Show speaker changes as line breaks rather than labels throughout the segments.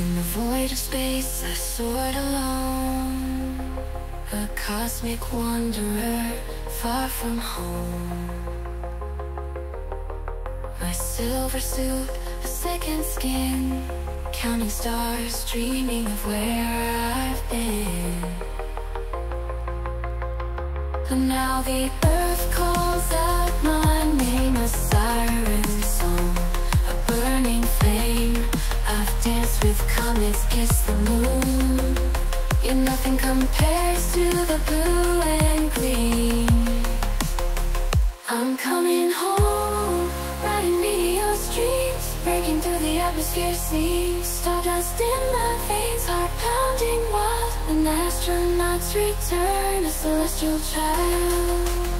In the void of space I soared alone. A cosmic wanderer far from home. My silver suit, a second skin. Counting stars, dreaming of where I've been. And now the earth comets, kissed the moon. Yet nothing compares to the blue and green. I'm coming home, riding meteor streets Breaking through the atmosphere, seeing Stardust in my veins, heart pounding wild An astronaut's return, a celestial child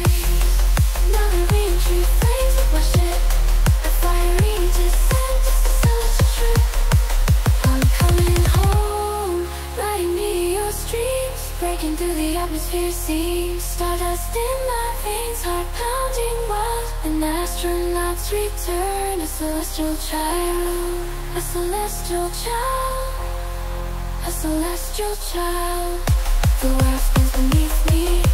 through the atmosphere see Stardust in my veins, heart pounding wild. An astronaut's return, a celestial child A celestial child a celestial child. The world spins beneath me